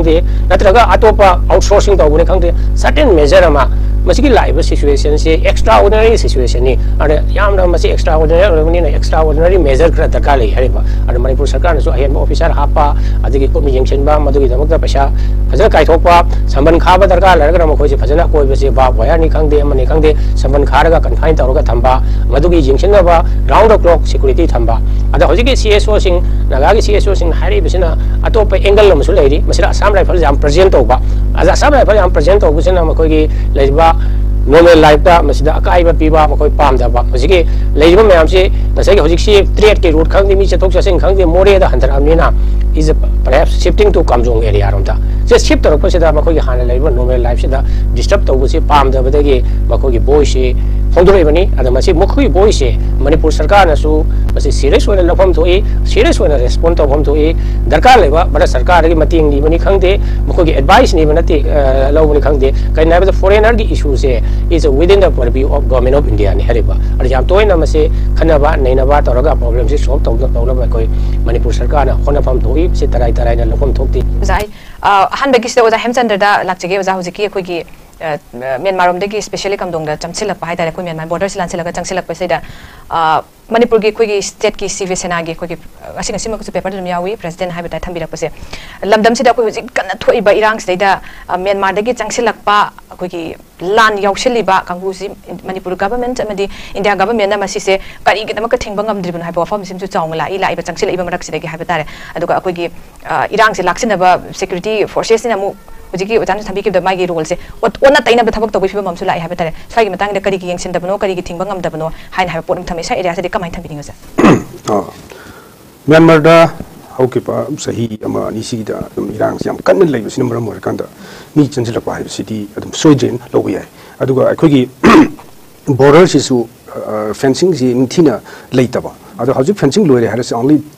ba darka lar ga ma khoi se phajana मसीगी लाइव सिचुएशन से एक्स्ट्रा ऑर्डिनरी सिचुएशन ने अरे याम ना मसी एक्स्ट्रा ऑर्डिनरी और मनी ना एक्स्ट्रा ऑर्डिनरी मेजर कर दरका ले हरे बा अरे मणिपुर सरकार ने सो आयन ऑफिसर हापा अधिक को मी यंगशन बा मधु की जमकर पैसा फजल काई थोक बा संबंध खा बा दरका लड़क रहा मुखोजे फजल कोई बसे बा भया निकांग दे मने कांग दे संबंध खा रहा कंफाइन तो रोगा थंबा मधु की यंगशन बा राउंड ऑफ़ क्लॉक सिक्योरिटी थंबा अद हो जिके सीएसओ सिंह नगा के सीएसओ सिंह हरे बिसना अटो पे एंगल ल मसुल हेरी मसिरा असम राइफल जाम प्रेजेंट होबा अज असम जाम प्रेजेंट होबा सिना मकोगी लेबा नोमल लाइफ अकाई पीबी लेब मैमसे ट्रेड के रोड खादी मी चौक चाह खे मोरेद हंधर इज़ पैप शिफ्टिंग टू कमजों एरिया से शिफ्ट तरप नोमल लाइफ से डिस्टर्ब तब से पादी मोई से ꯍꯣꯡꯗꯣꯔꯛꯏꯕꯅꯤ ꯑꯗ ꯃꯁꯤ ꯃꯈꯣꯏꯒꯤ ꯚꯣꯏꯁꯁꯦ ꯃꯅꯤꯄꯨꯔ ꯁꯔꯀꯥꯔꯅꯁꯨ ꯃꯁꯤ ꯁꯤꯔꯤꯌꯁ ꯑꯣꯏꯅ ꯂꯧꯐꯝ ꯊꯣꯛꯏ ꯁꯤꯔꯤꯌꯁ ꯑꯣꯏꯅ ꯔꯦꯁꯄꯣꯟ ꯇꯧꯐꯝ ꯊꯣꯛꯏ ꯗꯔꯀꯥꯔ ꯂꯩꯕ ꯚꯥꯔꯠ ꯁꯔꯀꯥꯔꯗꯒꯤ ꯃꯇꯦꯡ ꯅꯤꯕꯅꯤ ꯈꯪꯗꯦ ꯃꯈꯣꯏꯒꯤ ꯑꯦꯗꯚꯥꯏꯁ ꯅꯤꯕ ꯅꯠꯇꯦ ꯂꯧꯕꯅꯤ ꯈꯪꯗꯦ ꯀꯩꯅꯣ ꯍꯥꯏꯕꯗ ꯐꯣꯔꯦꯅꯔꯒꯤ ꯏꯁꯨꯁꯦ ꯏꯁ ꯋꯤꯗꯤꯟ ꯗ ꯄꯔꯚ꯭ꯌꯨ ꯑꯣꯐ ꯒꯣꯔꯃꯦꯟ ꯑꯣꯐ ꯏꯟꯗꯤꯌꯥꯅꯤ ꯍꯥꯏꯔꯤꯕ ꯑꯗ ꯌꯥꯝ ꯇꯣꯏꯅ ꯃꯁꯤ ꯈꯟꯅꯕ ꯅꯩꯅꯕ ꯇꯧꯔꯒ ꯄ꯭ꯔꯣꯕ꯭ꯂꯦꯝꯁꯤ ꯁꯣꯜꯕ ꯇꯧꯅꯕ ꯑꯩꯈꯣꯏ ꯃꯅꯤꯄꯨꯔ ꯁꯔꯀꯥꯔꯅ ꯍꯣꯠꯅꯐꯝ ꯊꯣꯛꯏ ꯃꯁꯤ ꯇꯔꯥꯏ ꯇꯔꯥꯏꯅ ꯂꯧꯐꯝ ꯊꯣꯛꯇꯦ ꯑꯣꯖꯥ ꯑꯩ ꯑꯍꯥꯟꯕꯒꯤꯁꯤꯗ ꯑꯣꯖꯥ ꯍꯦꯝꯆꯟꯗ꯭ꯔꯗ ꯂꯥꯛꯆꯒꯦ ꯑꯣꯖꯥ ꯍꯧꯖꯤꯛꯀꯤ ꯑꯩꯈꯣꯏꯒꯤ म्यानमारomdagi especially kamdongda chamchilakpa haidare khoi myanmar border silan silaga changchilakpa seida manipur gi khoi gi state ki civil sena gi khoi gi asing asing ma kuchu paper dum yawi president haiba dai thambirakpa se lamdam sida khoi ji kan thoi ba irang seida myanmar dagi changchilakpa khoi gi lan yaushiliba kangu si manipur government amadi india government na masi se kari gi tamak thengba ngamdribun haiba form sim chu chaung la ila iba changchilaiba marak sidagi haiba tare aduga khoi gi irang se laksinaba security forces ni amu ꯍꯧꯖꯤꯛꯀꯤ ꯑꯣꯖꯥꯅ ꯊꯝꯕꯤꯈꯤꯕꯗ ꯃꯥꯒꯤ ꯔꯣꯜꯁꯦ ꯑꯣꯟꯅ ꯇꯩꯅꯕ ꯊꯕꯛ ꯇꯧꯕꯒꯤ ꯐꯤꯕꯝ ꯑꯃꯁꯨ ꯂꯥꯛꯏ ꯍꯥꯏꯕ ꯇꯥꯔꯦ ꯁ꯭ꯋꯥꯏꯒꯤ ꯃꯇꯥꯡꯗ ꯀꯔꯤꯒꯤ ꯌꯦꯡꯁꯤꯟꯗꯕꯅꯣ ꯀꯔꯤꯒꯤ ꯊꯤꯡꯕ ꯉꯝꯗꯕꯅꯣ ꯍꯥꯏꯅ ꯍꯥꯏꯕ ꯄꯣꯠ ꯑꯃ ꯊꯝꯃꯤ ꯁ꯭ꯋꯥꯏ ꯑꯦꯔꯤꯌꯥꯁꯤꯗꯤ ꯀꯃꯥꯏꯅ ꯊꯝꯕꯤꯅꯤꯡꯉꯤ ꯁꯥꯔ ꯃ꯭ꯌꯥꯟꯃꯥꯔꯗ ꯍꯧꯈꯤꯕ ꯆꯍꯤ ꯑꯃ ꯑꯅꯤꯁꯤꯒꯤꯗ ꯑꯗꯨꯝ ꯏꯔꯥꯡꯁꯤ ꯌꯥꯝ ꯀꯟꯅ ꯂꯩꯕꯁꯤꯅ ꯃꯔꯝ ꯑꯣꯏꯔꯀꯥꯟꯗ ꯃꯤ ꯆꯪꯁꯤꯜꯂꯛꯄ ꯍꯥꯏꯕꯁꯤꯗꯤ ꯑꯗꯨꯝ ꯁꯣꯏꯗ꯭ꯔꯦꯅ ꯂꯧꯕ ꯌꯥꯏ ꯑꯗꯨꯒ ꯑꯩꯈꯣꯏꯒꯤ ꯕꯣꯔꯗꯔꯁꯤꯁꯨ ꯐꯦꯟꯁꯤꯡꯁꯤ ꯅꯤꯡꯊꯤꯅ ꯂꯩꯇꯕ ꯑꯗꯣ ꯍꯧꯖꯤꯛ ꯐꯦꯟꯁꯤꯡ ꯂꯣꯏꯔꯦ ꯍꯥꯏꯔꯁꯤ ꯑꯣꯟꯂꯤ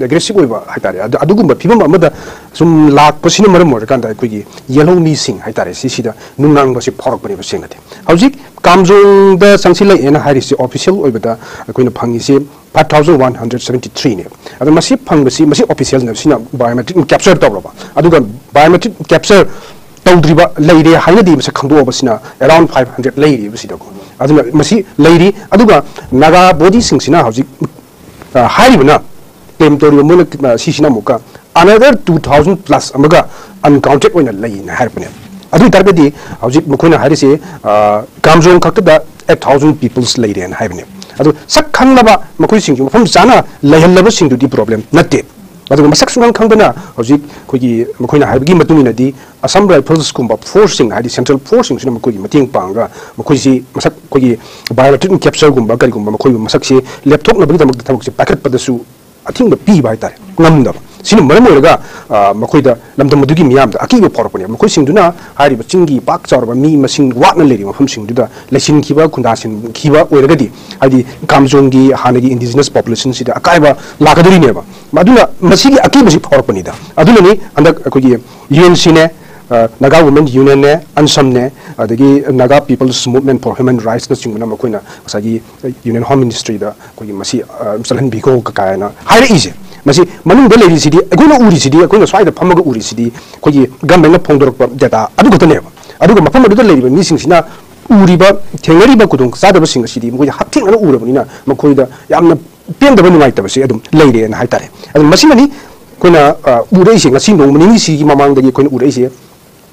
ꯑꯦꯒ꯭ꯔꯦꯁꯤꯞ ꯑꯣꯏꯕ ꯍꯥꯏꯇꯥꯔꯦ ꯑꯗꯨꯒꯨꯝꯕ ꯐꯤꯕꯝ ꯑꯃꯗ ꯁꯨꯝ ꯂꯥꯛꯄꯁꯤꯅ ꯃꯔꯝ ꯑꯣꯏꯔꯀꯥꯟꯗ ꯑꯩꯈꯣꯏꯒꯤ ꯌꯦꯜꯍꯧꯃꯤꯁꯤꯡ ꯍꯥꯏꯇꯥꯔꯦ ꯁꯤꯁꯤꯗ ꯅꯨꯡꯅꯥꯡꯕꯁꯤ ꯐꯥꯎꯔꯛꯄꯅꯦꯕ ꯁꯦꯡꯅꯗꯤ ꯍꯧꯖꯤꯛ ꯀꯥꯝꯖꯣꯡꯗ ꯆꯪꯁꯤꯜꯂꯛꯑꯦꯅ ꯍꯥꯏꯔꯤꯁꯤ ꯑꯣꯐꯤꯁꯤꯌꯦꯜ ꯑꯣꯏꯕꯗ ꯑꯩꯈꯣꯏꯅ ꯐꯪꯉꯤꯁꯤ five thousand one hundred seventy ꯊ꯭ꯔꯤꯅꯦꯕ ꯑꯗꯣ ꯃꯁꯤ ꯐꯪꯕꯁꯤ ꯃꯁꯤ ꯑꯣꯐꯤꯁꯤꯌꯦꯜꯅꯦꯕ ꯁꯤꯅ ꯕꯥꯏꯑꯣꯃꯦꯇ꯭ꯔꯤꯛ ꯀꯦꯞꯆꯔ ꯇꯧꯔꯕ ꯑꯗꯨꯒ ꯕꯥꯏꯑꯣꯃꯦꯇ꯭ꯔꯤꯛ ꯀꯦꯞꯆꯔ ꯇꯧꯗ꯭ꯔꯤꯕ ꯂꯩꯔꯦ ꯍꯥꯏꯅꯗꯤ ꯃꯁꯤ ꯈꯪꯗꯣꯛꯑꯕꯁꯤꯅ ꯑꯦꯔꯥꯎꯟ ꯐꯥꯏꯚ ꯍꯟꯗ꯭ꯔꯦꯗ ꯂꯩꯔꯤꯕꯁꯤꯗꯀꯣ ꯑꯗꯨꯅ ꯃꯁꯤ ꯂꯩꯔꯤ ꯑꯗꯨꯒ ꯅꯥꯒꯥ ꯕꯣꯗꯤꯁꯤꯡꯁꯤꯅ ꯍꯧꯖꯤꯛ ꯍꯥꯏꯔꯤꯕꯅ tem to ri mo na shi shi na mo ka another 2000 plus amaga uncounted when la yin har pne adu tarbe di hauji mo khona hari se kamzon khak da 1000 people's lay in have ne adu sak khang la ba mo khoi sing ju phom jana la hel la ba sing du di problem na te adu ma sak sungang khang bana hauji khoi gi mo khoi na har gi matung na di assam rifles kum ba forcing hari central forcing sin mo khoi mating pang ga mo khoi si ma sak khoi gi biological capture gum ba kari gum ba mo khoi ma sak si laptop na bri da mo da thamok si packet pa da su ꯑꯊꯤꯡꯕ ꯄꯤꯕ ꯍꯥꯏꯇꯥꯔꯦ ꯉꯝꯗꯕ ꯁꯤꯅ ꯃꯔꯝ ꯑꯣꯏꯔꯒ ꯃꯈꯣꯏꯗ ꯂꯝꯗꯝ ꯑꯗꯨꯒꯤ ꯃꯤꯌꯥꯝꯗ ꯑꯀꯤꯕ ꯐꯥꯎꯔꯛꯄꯅꯦ ꯃꯈꯣꯏꯁꯤꯡꯗꯨꯅ ꯍꯥꯏꯔꯤꯕ ꯆꯤꯡꯒꯤ ꯄꯥꯛ ꯆꯥꯎꯔꯕ ꯃꯤ ꯃꯁꯤꯡ ꯋꯥꯠꯅ ꯂꯩꯔꯤꯕ ꯃꯐꯝꯁꯤꯡꯗꯨꯗ ꯂꯩꯁꯤꯟꯈꯤꯕ ꯈꯨꯟꯗꯥꯁꯤꯟꯈꯤꯕ ꯑꯣꯏꯔꯒꯗꯤ ꯍꯥꯏꯗꯤ ꯀꯥꯝꯖꯣꯡꯒꯤ ꯍꯥꯟꯅꯒꯤ ꯏꯟꯗꯤꯖꯤꯅꯁ ꯄꯣꯄꯨꯂꯦꯁꯟꯁꯤꯗ ꯑꯀꯥꯏꯕ ꯂꯥꯛꯀꯗꯣꯔꯤꯅꯦꯕ ꯑꯗꯨꯅ ꯃꯁꯤꯒꯤ ꯑꯀꯤꯕꯁꯤ ꯐꯥꯎꯔꯛꯄꯅꯤꯗ ꯑꯗꯨꯅꯅꯤ ꯍꯟꯗꯛ ꯑꯩꯈꯣꯏꯒꯤ ꯌꯨ ꯑꯦꯟ ꯁꯤꯅꯦ Naga Women Union ne, ANSAM ne, degi Naga People's Movement for Human Rights na chungna ma koina asagi Union Home Ministry da koi masi salan biko ka kaya na haire ise masi manung de lebi sidi aguna uri sidi aguna swai da phamaga uri sidi koi gamben na phongdorok pa data adu gotane ba adu ma phamaga de lebi mi sing sina uri ba thengari ba kudung sa da ba sing sidi mo ya hating ana uri ba ni na ma koi da yamna pen da ba ni mai ta ba si adum leire na haitare adum masi mani koina uri ise ngasi no mani si gi mamang da gi koina uri ise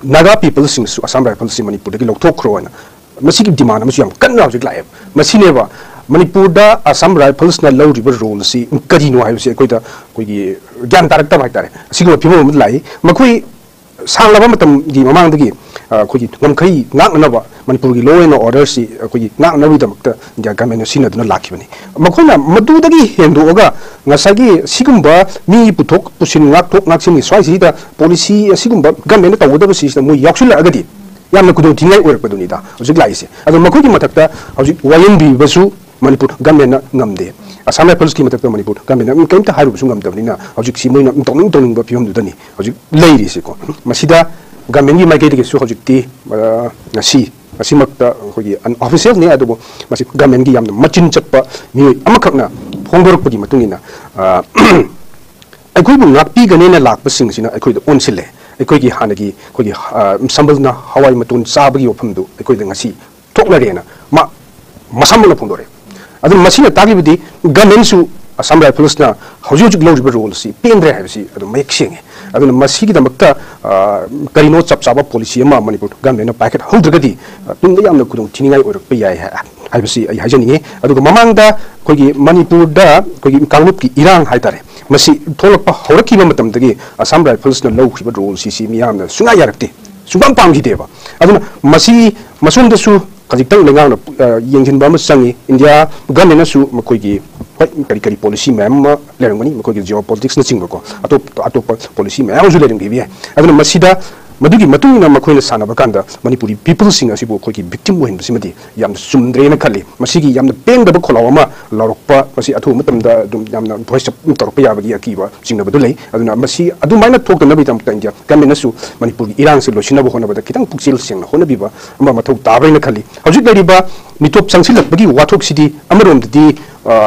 naga people sing su assam people sing manipur de lokto kro na. Masi ki demand ma su yam kan na ju lai masi ne ba manipur da assam rifles na low river role si kari no ha se koi da koi gi gyan tarak ta ba ta re si ko pimo mu lai ma koi ꯁꯥꯡꯂꯕ ꯃꯇꯝꯒꯤ ꯃꯃꯥꯡꯗꯒꯤ ꯑꯩꯈꯣꯏꯒꯤ ꯉꯝꯈꯩ ꯉꯥꯛꯅꯅꯕ ꯃꯅꯤꯄꯨꯔꯒꯤ law and ꯑꯣꯔꯗꯔꯁꯤ ꯑꯩꯈꯣꯏꯒꯤ ꯉꯥꯛꯅꯕꯒꯤꯗꯃꯛꯇ India ꯒꯃꯦꯟꯅ ꯁꯤꯖꯤꯟꯅꯗꯨꯅ ꯂꯥꯛꯈꯤꯕꯅꯤ ꯃꯈꯣꯏꯅ ꯃꯗꯨꯗꯒꯤ ꯍꯦꯟꯗꯣꯛꯑꯒ ꯉꯁꯥꯏꯒꯤ ꯁꯤꯒꯨꯝꯕ ꯃꯤ ꯄꯨꯊꯣꯛ ꯄꯨꯁꯤꯟ ꯉꯥꯛꯊꯣꯛ ꯉꯥꯛꯁꯤꯟꯒꯤ ꯁ꯭ꯋꯥꯏꯁꯤꯗ ꯄꯣꯂꯤꯁꯤ ꯑꯁꯤꯒꯨꯝꯕ ꯒꯃꯦꯟꯅ ꯇꯧꯒꯗꯕꯁꯤꯁꯤꯗ ꯃꯣꯏ ꯌꯥꯎꯁꯤꯜꯂꯛꯑꯒꯗꯤ ꯌꯥꯝꯅ ꯈꯨꯗꯣꯡꯊꯤꯅꯤꯡꯉꯥꯏ ꯑꯣꯏꯔꯛꯄꯗꯨꯅꯤꯗ ꯍꯧꯖꯤꯛ ꯂꯥꯛꯏꯁꯦ ꯑꯗꯣ ꯃꯈꯣꯏꯒꯤ ꯃꯊꯛꯇ ꯍꯧꯖꯤꯛ ꯋꯥꯌꯦꯟꯕꯤꯕꯁꯨ ꯃꯅꯤꯄꯨꯔ ꯒꯃꯦꯟꯅ ꯉꯝꯗꯦ ꯑꯁꯥꯝ ꯔꯥꯏꯐꯜꯁꯀꯤ ꯃꯊꯛꯇ ꯃꯅꯤꯄꯨꯔ ꯒꯃꯦꯟꯅ ꯀꯩꯝꯇ ꯍꯥꯏꯔꯨꯕꯁꯨ ꯉꯝꯗꯕꯅꯤꯅ ꯍꯧꯖꯤꯛꯁꯤ ꯃꯣꯏꯅ ꯇꯧꯅꯤꯡ ꯇꯧꯅꯤꯡꯕ ꯐꯤꯕꯝꯗꯨꯗꯅꯤ ꯍꯧꯖꯤꯛ ꯂꯩꯔꯤꯁꯤꯀꯣ ꯃꯁꯤꯗ ꯒꯃꯦꯟꯒꯤ ꯃꯥꯏꯀꯩꯗꯒꯤꯁꯨ ꯍꯧꯖꯤꯛꯇꯤ ꯉꯁꯤ ꯉꯁꯤꯃꯛꯇ ꯑꯩꯈꯣꯏꯒꯤ ꯑꯟꯑꯣꯐꯤꯁꯤꯌꯦꯜꯅꯤ ꯑꯗꯨꯕꯨ ꯃꯁꯤ ꯒꯃꯦꯟꯒꯤ ꯌꯥꯝꯅ ꯃꯆꯤꯟ ꯆꯠꯄ ꯃꯤꯑꯣꯏ ꯑꯃꯈꯛꯅ ꯐꯣꯡꯗꯣꯔꯛꯄꯒꯤ ꯃꯇꯨꯡ ꯏꯟꯅ ꯑꯩꯈꯣꯏꯕꯨ ꯉꯥꯛꯄꯤꯒꯅꯦꯅ ꯂꯥꯛꯄꯁꯤꯡꯁꯤꯅ ꯑꯩꯈꯣꯏꯗ ꯑꯣꯟꯁꯤꯜꯂꯦ ꯑꯩꯈꯣꯏꯒꯤ ꯍꯥꯟꯅꯒꯤ ꯑꯩꯈꯣꯏꯒꯤ ꯁꯝꯕꯜꯅ ꯍꯋꯥꯏ ꯃꯇꯣꯟ ꯆꯥꯕꯒꯤ ꯋꯥꯐꯝꯗꯨ ꯑꯩꯈꯣꯏꯗ ꯉꯁꯤ ꯊꯣꯛꯂꯔꯦꯅ ꯃꯥ ꯃꯁꯥꯃꯛꯅ ꯐꯣꯡꯗꯣꯔꯛꯑꯦ ꯑꯗꯨꯅ ꯃꯁꯤꯅ ꯇꯥꯛꯂꯤꯕꯗꯤ ꯒꯃꯦꯟꯁꯨ ꯑꯁꯥꯝ ꯔꯥꯏꯐꯜꯁꯅ ꯍꯧꯖꯤꯛ ꯍꯧꯖꯤꯛ ꯂꯧꯔꯤꯕ ꯔꯣꯜ ꯑꯁꯤ ꯄꯦꯟꯗ꯭ꯔꯦ ꯍꯥꯏꯕꯁꯤ ꯑꯗꯨꯝ ꯃꯌꯦꯛ ꯁꯦꯡꯉꯦ ꯑꯗꯨꯅ ꯃꯁꯤꯒꯤꯗꯃꯛꯇ ꯀꯔꯤꯅꯣ ꯆꯞ ꯆꯥꯕ ꯄꯣꯂꯤꯁꯤ ꯑꯃ ꯃꯅꯤꯄꯨꯔ ꯒꯃꯦꯟꯅ ꯄꯥꯏꯈꯠꯍꯧꯗ꯭ꯔꯒꯗꯤ ꯇꯨꯡꯗ ꯌꯥꯝꯅ ꯈꯨꯗꯣꯡꯊꯤꯅꯤꯡꯉꯥꯏ ꯑꯣꯏꯔꯛꯄ ꯌꯥꯏ ꯍꯥꯏꯕꯁꯤ ꯑꯩ ꯍꯥꯏꯖꯅꯤꯡꯉꯤ ꯑꯗꯨꯒ ꯃꯃꯥꯡꯗ ꯑꯩꯈꯣꯏꯒꯤ ꯃꯅꯤꯄꯨꯔꯗ ꯑꯩꯈꯣꯏꯒꯤ ꯀꯥꯡꯂꯨꯞꯀꯤ ꯏꯔꯥꯡ ꯍꯥꯏꯇꯥꯔꯦ ꯃꯁꯤ ꯊꯣꯛꯂꯛꯄ ꯍꯧꯔꯛꯈꯤꯕ ꯃꯇꯝꯗꯒꯤ ꯑꯁꯥꯝ ꯔꯥꯏꯐꯜꯁꯅ ꯂꯧꯈꯤꯕ ꯔꯣꯜꯁꯤꯁꯤ ꯃꯤꯌꯥꯝꯅ ꯁꯨꯡꯌꯥ ꯌꯥꯔꯛꯇꯦ 수감 밤기 돼봐. 아주 마시 마송도수 가직당 내가 영진 밤 상이 인디아 간에나 수 거기 kari kari policy mem lerang ni ko ge geopolitics na ching ko atop atop policy mem ju lerang bi bi adna masida ꯃꯗꯨꯒꯤ ꯃꯇꯨꯡ ꯏꯟꯅ ꯃꯈꯣꯏꯅ ꯁꯥꯟꯅꯕ ꯀꯥꯟꯗ ꯃꯅꯤꯄꯨꯔꯤ ꯄꯤꯄꯜꯁꯤꯡ ꯑꯁꯤꯕꯨ ꯑꯩꯈꯣꯏꯒꯤ ꯚꯤꯛꯇꯤꯝ ꯑꯣꯏꯍꯟꯕꯁꯤꯃꯗꯤ ꯌꯥꯝꯅ ꯆꯨꯝꯗ꯭ꯔꯦꯅ ꯈꯜꯂꯤ ꯃꯁꯤꯒꯤ ꯌꯥꯝꯅ ꯄꯦꯟꯗꯕ ꯈꯣꯜꯂꯥꯎ ꯑꯃ ꯂꯥꯎꯔꯛꯄ ꯃꯁꯤ ꯑꯊꯨꯕ ꯃꯇꯝꯗ ꯑꯗꯨꯝ ꯌꯥꯝꯅ ꯚꯣꯏꯁ ꯇꯧꯔꯛꯄ ꯌꯥꯕꯒꯤ ꯑꯀꯤꯕ ꯆꯤꯡꯅꯕꯗꯨ ꯂꯩ ꯑꯗꯨꯅ ꯃꯁꯤ ꯑꯗꯨꯃꯥꯏꯅ ꯊꯣꯛꯇꯅꯕꯒꯤꯗꯃꯛꯇ ꯏꯟꯗꯤꯌా ꯒꯃꯦꯟꯅꯁꯨ ꯃꯅꯤꯄꯨꯔꯒꯤ ꯏꯔꯥꯡꯁꯤ ꯂꯣꯏꯁꯤꯟꯅꯕ ꯍꯣꯠꯅꯕꯗ ꯈꯤꯇꯪ ꯄꯨꯛꯆꯦꯜ ꯁꯦꯡꯅ ꯍꯣꯠꯅꯕꯤꯕ ꯑꯃ ꯃꯊꯧ ꯇꯥꯕ꯭ꯔꯥꯅ ꯈꯜꯂꯤ ꯍꯧꯖꯤꯛ ꯂꯩꯔꯤꯕ ꯃꯤꯇꯣꯞ ꯆꯪꯁꯤꯜꯂꯛꯄꯒꯤ ꯋꯥꯊꯣꯛꯁꯤꯗꯤ ꯑꯃꯔꯣꯝꯗꯗꯤ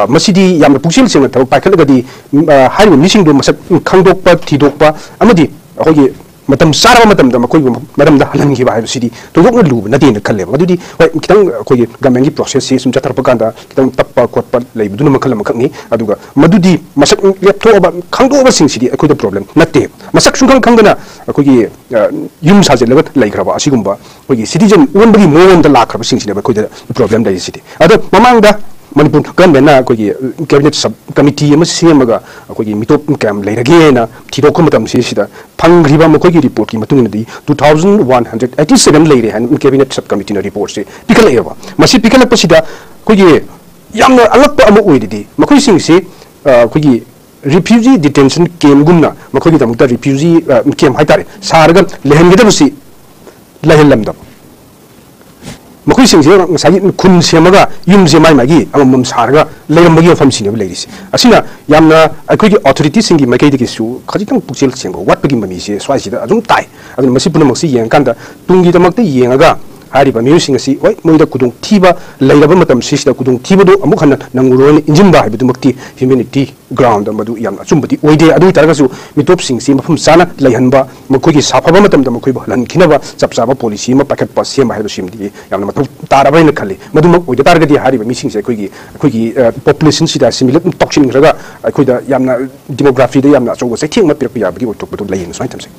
ꯃꯁꯤꯗꯤ ꯌꯥꯝꯅ ꯄꯨꯛꯆꯦꯜ ꯁꯦꯡꯅ ꯊꯕꯛ ꯄꯥꯏꯈꯠꯂꯒꯗꯤ ꯍꯥꯏꯔꯤꯕ ꯃꯤꯁꯤꯡꯗꯨ ꯃꯁꯛ ꯈꯪꯗꯣꯛꯄ ꯊꯤꯗꯣꯛꯄ ꯑꯃꯗꯤ ꯑꯩꯈꯣꯏꯒꯤ ꯃꯇꯝ ꯆꯥꯔꯕ ꯃꯇꯝꯗ ꯃꯈꯣꯏꯕꯨ ꯃꯔꯝꯗ ꯍꯜꯍꯟꯈꯤꯕ ꯍꯥꯏꯕꯁꯤꯗꯤ ꯊꯣꯏꯗꯣꯛꯅ ꯂꯨꯕ ꯅꯠꯇꯦꯅ ꯈꯜꯂꯦꯕ ꯃꯗꯨꯗꯤ ꯍꯣꯏ ꯈꯤꯇꯪ ꯑꯩꯈꯣꯏꯒꯤ ꯒꯃꯦꯟꯒꯤ ꯄ꯭ꯔꯣꯁꯦꯁꯁꯤ ꯁꯨꯝ ꯆꯠꯊꯔꯛꯄ ꯀꯥꯟꯗ ꯈꯤꯇꯪ ꯇꯞꯄ ꯈꯣꯠꯄ ꯂꯩꯕꯗꯨꯅ ꯃꯈꯜ ꯑꯃꯈꯛꯅꯤ ꯑꯗꯨꯒ ꯃꯗꯨꯗꯤ ꯃꯁꯛ ꯂꯦꯞꯊꯣꯛꯑꯕ ꯈꯪꯗꯣꯛꯑꯕꯁꯤꯡꯁꯤꯗꯤ ꯑꯩꯈꯣꯏꯗ ꯄ꯭ꯔꯣꯕ꯭ꯂꯦꯝ ꯅꯠꯇꯦ ꯃꯁꯛ ꯁꯨꯡꯈꯪ ꯈꯪꯗꯅ ꯑꯩꯈꯣꯏꯒꯤ ꯌꯨꯝ ꯁꯥꯖꯤꯜꯂꯒ ꯂꯩꯈ꯭ꯔꯕ ꯑꯁꯤꯒꯨꯝꯕ ꯑꯩꯈꯣꯏꯒꯤ ꯁꯤꯇꯤꯖꯟ ꯑꯣꯟꯕꯒꯤ ꯃꯑꯣꯡꯗ ꯂꯥꯛꯈ꯭ꯔꯕꯁꯤꯡꯁꯤꯅꯦꯕ ꯑꯩꯈꯣꯏꯗ ꯄ꯭ꯔꯣꯕ꯭ꯂꯦꯝ ꯂꯩꯔꯤꯁꯤꯗꯤ ꯑꯗꯣ ꯃꯃꯥꯡꯗ ꯃꯅꯤꯄꯨꯔ ꯒꯃꯦꯟꯅ ꯑꯩꯈꯣꯏꯒꯤ ꯀꯦꯕꯤꯅꯦꯠ ꯁꯕ ꯀꯃꯤꯇꯤ ꯑꯃ ꯁꯦꯝꯃꯒ ꯑꯩꯈꯣꯏꯒꯤ ꯃꯤꯇꯣꯞ ꯀꯌꯥꯝ ꯂꯩꯔꯒꯦꯅ ꯊꯤꯗꯣꯛꯄ ꯃꯇꯝꯁꯤꯗ ꯐꯪꯈ꯭ꯔꯤꯕ ꯃꯈꯣꯏꯒꯤ ꯔꯤꯄꯣꯔꯠꯀꯤ ꯃꯇꯨꯡ ꯏꯟꯅꯗꯤ two thousand one hundred eighty seven ꯂꯩꯔꯦ ꯍꯥꯏꯅ ꯀꯦꯕꯤꯅꯦꯠ ꯁꯕ ꯀꯃꯤꯇꯤꯅ ꯔꯤꯄꯣꯔꯠꯁꯦ ꯄꯤꯈꯠꯂꯛꯑꯦꯕ ꯃꯁꯤ ꯄꯤꯈꯠꯂꯛꯄꯁꯤꯗ ꯑꯩꯈꯣꯏꯒꯤ ꯌꯥꯝꯅ ꯑꯉꯛꯄ ꯑꯃ ꯑꯣꯏꯔꯤꯗꯤ ꯃꯈꯣꯏꯁꯤꯡꯁꯤ ꯑꯩꯈꯣꯏꯒꯤ ꯔꯤꯐ꯭ꯌꯨꯖꯤ ꯗꯤꯇꯦꯟꯁꯟ ꯀꯦꯝꯒꯨꯝꯅ ꯃꯈꯣꯏꯒꯤꯗꯃꯛꯇ ꯔꯤꯐ꯭ꯌꯨꯖꯤ ꯀꯦꯝ ꯍꯥꯏꯇꯥꯔꯦ ꯁꯥꯔꯒ ꯂꯩꯍꯟꯒꯗꯕꯁꯤ ꯂꯩꯍꯜꯂꯝꯗꯕ ꯃꯈꯣꯏꯁꯤꯡꯁꯦ ꯉꯁꯥꯏꯒꯤ ꯈꯨꯟ ꯁꯦꯝꯃꯒ ꯌꯨꯝꯁꯦ ꯃꯥꯏ ꯃꯥꯒꯤ ꯑꯃꯃꯝ ꯁꯥꯔꯒ ꯂꯩꯔꯝꯕꯒꯤ ꯃꯐꯝꯁꯤꯅꯦꯕ ꯂꯩꯔꯤꯁꯦ ꯑꯁꯤꯅ ꯌꯥꯝꯅ ꯑꯩꯈꯣꯏꯒꯤ ꯑꯣꯊꯣꯔꯤꯇꯤꯁꯤꯡꯒꯤ ꯃꯥꯏꯀꯩꯗꯒꯤꯁꯨ ꯈꯖꯤꯛꯇꯪ ꯄꯨꯛꯆꯦꯜ ꯁꯦꯡꯕ ꯋꯥꯠꯄꯒꯤ ꯃꯃꯤꯁꯦ ꯁ꯭ꯋꯥꯏꯁꯤꯗ ꯑꯗꯨꯝ ꯇꯥꯏ ꯑꯗꯨꯅ ꯃꯁꯤ ꯄꯨꯝꯅꯃꯛꯁꯤ ꯌꯦꯡꯉꯀꯥꯟꯗ ꯇꯨꯡꯒꯤꯗꯃꯛꯇ ꯌꯦꯡꯉꯒ ꯍꯥꯏꯔꯤꯕ ꯃꯤꯑꯣꯏꯁꯤꯡ ꯑꯁꯤ ꯍꯣꯏ ꯃꯣꯏꯗ ꯈꯨꯗꯣꯡꯊꯤꯕ ꯂꯩꯔꯕ ꯃꯇꯝꯁꯤꯗ ꯈꯨꯗꯣꯡꯊꯤꯕꯗꯨ ꯑꯃꯨꯛ ꯍꯟꯅ ꯅꯪꯉꯨꯔꯣꯏꯅ ꯏꯟꯖꯤꯟꯕ ꯍꯥꯏꯕꯗꯨꯃꯛꯇꯤ ꯍ꯭ꯌꯨꯃꯦꯅꯤꯇꯤ ꯒ꯭ꯔꯥꯎꯟꯗ ꯃꯗꯨ ꯌꯥꯝꯅ ꯑꯆꯨꯝꯕꯗꯤ ꯑꯣꯏꯗꯦ ꯑꯗꯨ ꯑꯣꯏꯇꯥꯔꯒꯁꯨ ꯃꯤꯇꯣꯞꯁꯤꯡꯁꯤ ꯃꯐꯝ ꯆꯥꯅ ꯂꯩꯍꯟꯕ ꯃꯈꯣꯏꯒꯤ ꯁꯥꯐꯕ ꯃꯇꯝꯗ ꯃꯈꯣꯏꯕꯨ ꯍꯜꯍꯟꯈꯤꯅꯕ ꯆꯞ ꯆꯥꯕ ꯄꯣꯂꯤꯁꯤ ꯑꯃ ꯄꯥꯏꯈꯠꯄ ꯁꯦꯝꯕ ꯍꯥꯏꯕꯁꯤꯃꯗꯤ ꯌꯥꯝꯅ ꯃꯊꯧ ꯇꯥꯔꯕ꯭ꯔꯥ ꯈꯜꯂꯤ ꯃꯗꯨꯃꯛ ꯑꯣꯏꯗ ꯇꯥꯔꯒꯗꯤ ꯍꯥꯏꯔꯤꯕ ꯃꯤꯁꯤꯡꯁꯦ ꯑꯩꯈꯣꯏꯒꯤ ꯑꯩꯈꯣꯏꯒꯤ ꯄꯣꯄꯨꯂꯦꯁꯟꯁꯤꯗ ꯑꯁꯤꯃꯤꯂꯦꯠ ꯇꯧꯁꯤꯟꯈ꯭ꯔꯒ ꯑꯩꯈꯣꯏꯗ ꯌꯥꯝꯅ ꯗꯤꯃꯣꯒ꯭ꯔꯥꯐꯤꯗ ꯌꯥꯝꯅ ꯑꯆꯧꯕ ꯆꯩꯊꯦꯡ ꯑꯃ ꯄꯤꯔꯛꯄ ꯌꯥꯕꯒꯤ ꯑꯣꯏꯊꯣꯛꯄꯗꯨ ꯂꯩꯌꯦꯅ ꯁꯨꯃꯥꯏꯅ ꯊꯝꯖꯩ